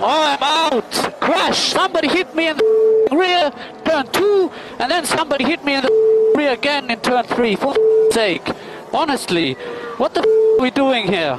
I'm out. Crash. Somebody hit me in the rear, turn two, and then somebody hit me in the rear again in turn three. For sake. Honestly, what the are we doing here?